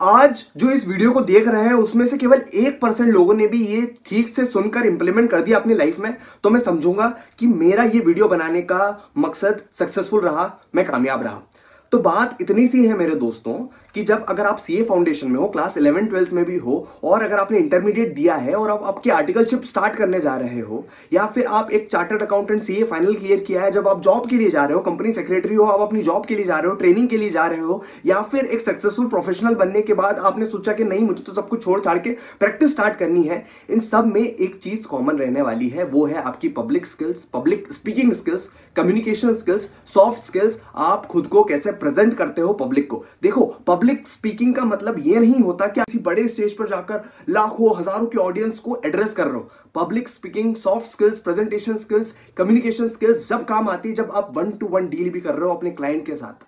आज जो इस वीडियो को देख रहे हैं, उसमें से केवल एक परसेंट लोगों ने भी ये ठीक से सुनकर इंप्लीमेंट कर दिया अपनी लाइफ में। तो मैं समझूँगा कि मेरा ये वीडियो बनाने का मकसद सक्सेसफुल रहा, मैं कामयाब रहा। तो बात इतनी सी है मेरे दोस्तों कि जब अगर आप सीए फाउंडेशन में हो क्लास इलेवन ट्वेल्थ में भी हो, और अगर आपने इंटरमीडिएट दिया है और आप आपकी आर्टिकलशिप स्टार्ट करने जा रहे हो, या फिर आप एक chartered accountant CA final clear किया है, जब आप जॉब के लिए जा रहे हो कंपनी सेक्रेटरी हो, आप अपनी जॉब के लिए जा रहे हो ट्रेनिंग के लिए जा रहे हो, या फिर एक सक्सेसफुल प्रोफेशनल बनने के बाद आपने सोचा कि नहीं, मुझे तो सब कुछ छोड़ छाड़ के प्रैक्टिस स्टार्ट करनी है, इन सब में एक चीज़ कॉमन रहने वाली है, वो है आपकी public skills public speaking skills communication skills soft skills आप खुद को कैसे प्रेजेंट करते हो पब्लिक को। देखो पब्लिक स्पीकिंग का मतलब ये नहीं होता कि किसी बड़े स्टेज पर जाकर लाखों, हज़ारों के ऑडियंस को एड्रेस कर रहे हो। Public speaking soft skills presentation skills communication skills जब काम आती है, जब आप वन टू वन डील भी कर रहे हो अपने क्लाइंट के साथ,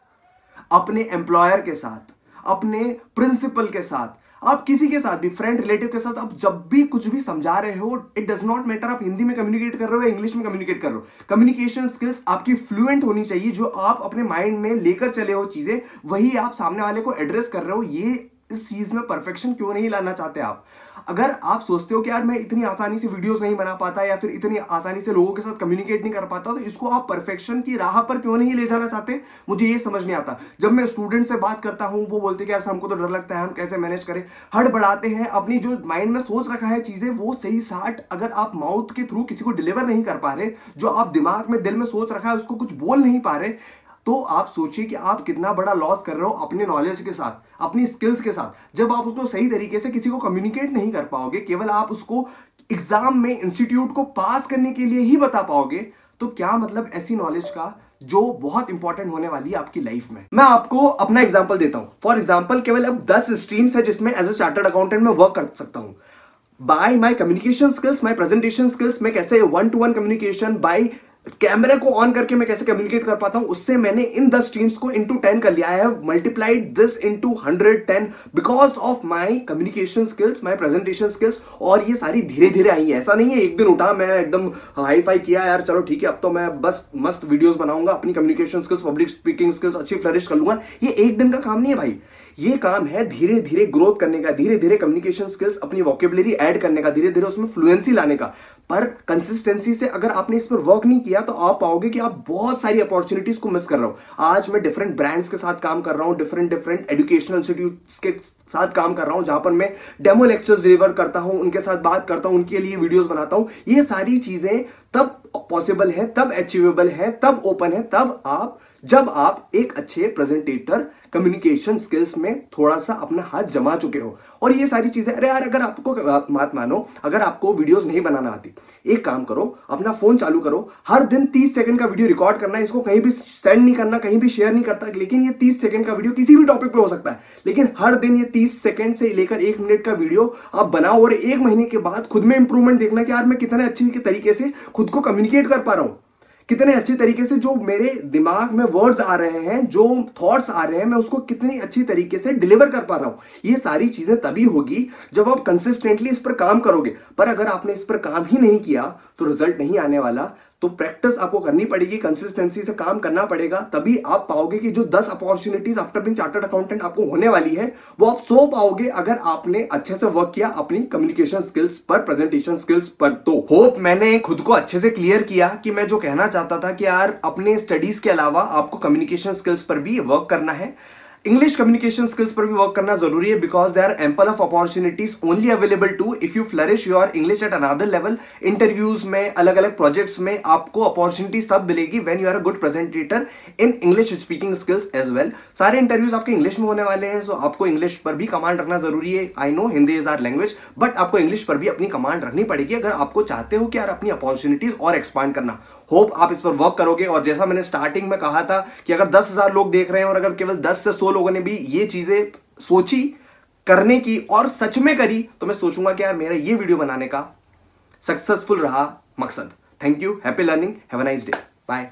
अपने एम्प्लॉयर के साथ, अपने प्रिंसिपल के साथ आप किसी के साथ भी फ्रेंड रिलेटिव के साथ आप जब भी कुछ भी समझा रहे हो इट डज नॉट मैटर आप हिंदी में कम्युनिकेट कर रहे हो इंग्लिश में कम्युनिकेट कर रहे हो। कम्युनिकेशन स्किल्स आपकी फ्लुएंट होनी चाहिए, जो आप अपने माइंड में लेकर चले हो चीज़ें, वही आप सामने वाले को एड्रेस कर रहे हो, ये इस चीज़ में परफेक्शन क्यों नहीं लाना चाहते आप? अगर आप सोचते हो कि यार मैं इतनी आसानी से वीडियोस नहीं बना पाता या फिर इतनी आसानी से लोगों के साथ कम्युनिकेट नहीं कर पाता तो इसको आप परफेक्शन की राह पर क्यों नहीं ले जाना चाहते? मुझे ये समझ नहीं आता। जब मैं स्टूडेंट से बात करता हूँ, वो बोलते कि यार हमको तो डर लगता है, हम कैसे मैनेज करें? हड़ बढ़ाते हैं, अपनी जो माइंड में सोच रखा है चीज़ें, वो सही साठ अगर आप माउथ के थ्रू किसी को डिलीवर नहीं कर पा रहे, जो आप दिमाग में, दिल में सोच रखा है, उसको कुछ बोल नहीं पा रहे तो आप सोचिए कि आप कितना बड़ा लॉस कर रहे हो अपने नॉलेज के साथ, अपनी स्किल्स के साथ। जब आप उसको सही तरीके से किसी को कम्युनिकेट नहीं कर पाओगे, केवल आप उसको एग्ज़ाम में इंस्टीट्यूट को पास करने के लिए ही बता पाओगे तो क्या मतलब ऐसी नॉलेज का जो बहुत इंपॉर्टेंट होने वाली है आपकी लाइफ में? मैं आपको अपना एग्ज़ाम्पल देता हूँ। फॉर एग्ज़ाम्पल केवल अब दस स्ट्रीम्स है जिसमें एज ए चार्टर्ड अकाउंटेंट में वर्क कर सकता हूँ। By my communication skills my presentation skills में कैसे one to one communication by कैमरे को ऑन करके मैं कैसे कम्युनिकेट कर पाता हूँ, उससे मैंने इन दस स्ट्रीम्स को इंटू टेन कर लिया। है multiplied this into hundred ten because of my communication skills my presentation skills और ये सारी धीरे धीरे आई है। ऐसा नहीं है, एक दिन उठा, मैं एकदम हाई फाई किया, यार चलो ठीक है, अब तो मैं बस मस्त वीडियोस बनाऊँगा, अपनी communication skills public speaking skills अच्छी फ्लरिश कर लूँगा। ये एक दिन का काम नहीं है भाई। ये काम है धीरे धीरे ग्रोथ करने का धीरे धीरे कम्युनिकेशन स्किल्स अपनी वॉकेबलरी ऐड करने का धीरे धीरे उसमें फ्लुएंसी लाने का। पर कंसिस्टेंसी से अगर आपने इस पर वर्क नहीं किया तो आप पाओगे कि आप बहुत सारी अपॉर्चुनिटीज़ को मिस कर रहे हो। आज मैं डिफरेंट ब्रांड्स के साथ काम कर रहा हूँ डिफरेंट डिफरेंट एजुकेशनल इंस्टीट्यूट के साथ काम कर रहा हूँ, जहाँ पर मैं डेमो लेक्चर्स डिलीवर करता हूँ, उनके साथ बात करता हूँ, उनके लिए वीडियोस बनाता हूँ। ये सारी चीज़ें तब पॉसिबल है, तब अचीवेबल है, तब ओपन है, तब आप जब आप एक अच्छे प्रेजेंटेटर कम्युनिकेशन स्किल्स में थोड़ा सा अपना हाथ जमा चुके हो और ये सारी चीज़ें, अरे यार, अगर आपको बात मानो, अगर आपको वीडियोस नहीं बनाना आती, एक काम करो, अपना फ़ोन चालू करो, हर दिन 30 सेकंड का वीडियो रिकॉर्ड करना है इसको कहीं भी सेंड नहीं करना, कहीं भी शेयर नहीं करता, लेकिन ये 30 सेकंड का वीडियो किसी भी टॉपिक पे हो सकता है। लेकिन हर दिन ये 30 सेकंड से लेकर एक मिनट का वीडियो आप बनाओ और एक महीने के बाद खुद में इंप्रूवमेंट देखना कि यार, मैं कितने अच्छी तरीके से खुद को कम्युनिकेट कर पा रहा हूँ। कितने अच्छी तरीके से जो मेरे दिमाग में वर्ड्स आ रहे हैं, जो थॉट्स आ रहे हैं, मैं उसको कितनी अच्छी तरीके से डिलीवर कर पा रहा हूँ। ये सारी चीज़ें तभी होगी जब आप कंसिस्टेंटली इस पर काम करोगे। पर अगर आपने इस पर काम ही नहीं किया तो रिज़ल्ट नहीं आने वाला। तो प्रैक्टिस आपको करनी पड़ेगी कंसिस्टेंसी से काम करना पड़ेगा, तभी आप पाओगे कि जो 10 opportunities after being chartered accountant आपको होने वाली है, वो आप सो पाओगे अगर आपने अच्छे से वर्क किया अपनी कम्युनिकेशन स्किल्स पर प्रेजेंटेशन स्किल्स पर तो। होप मैंने खुद को अच्छे से क्लियर किया कि मैं जो कहना चाहता था कि यार, अपने स्टडीज़ के अलावा आपको कम्युनिकेशन स्किल्स पर भी वर्क करना है इंग्लिश कम्युनिकेशन स्किल्स पर भी वर्क करना ज़रूरी है because they are ample of opportunities only available to if you flourish your English at another level interviews में अलग अलग प्रोजेक्ट्स में आपको अपॉर्चुनिटीज़ तब मिलेगी when you are a good presentator in English speaking skills as well सारे interviews आपके English में होने वाले हैं सो so आपको इंग्लिश पर भी कमांड रखना ज़रूरी है। I know Hindi is our language but आपको इंग्लिश पर भी अपनी कमांड रखनी पड़ेगी अगर आपको चाहते हो कि यार अपनी अपॉर्चुनिटीज़ और एक्सपांड करना। होप आप इस पर वर्क करोगे। और जैसा मैंने स्टार्टिंग में कहा था कि अगर दस हज़ार लोग देख रहे हैं और अगर केवल दस से सौ लोगों ने भी ये चीज़ें सोची, करने की और सच में करी तो मैं सोचूँगा कि यार मेरा ये वीडियो बनाने का सक्सेसफुल रहा मकसद। Thank you happy learning have a nice day bye